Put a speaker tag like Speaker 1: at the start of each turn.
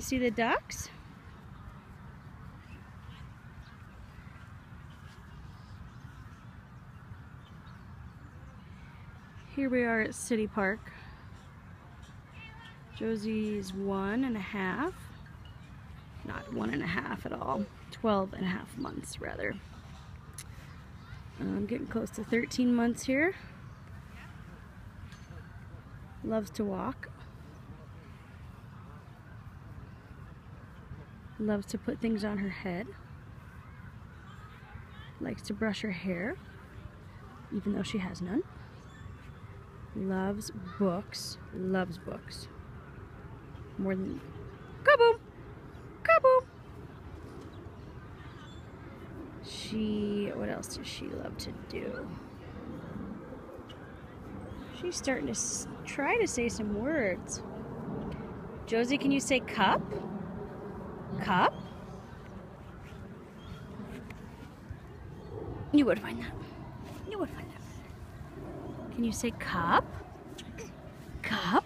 Speaker 1: see the ducks? Here we are at City Park. Josie's one and a half. Not one and a half at all. Twelve and a half months, rather. I'm getting close to 13 months here. Loves to walk. Loves to put things on her head. Likes to brush her hair, even though she has none. Loves books. Loves books. More than... Kaboom! Kaboom! She... What else does she love to do? She's starting to try to say some words. Josie, can you say cup? Cup? You would find that. You would find that. Can you say cup? Cup?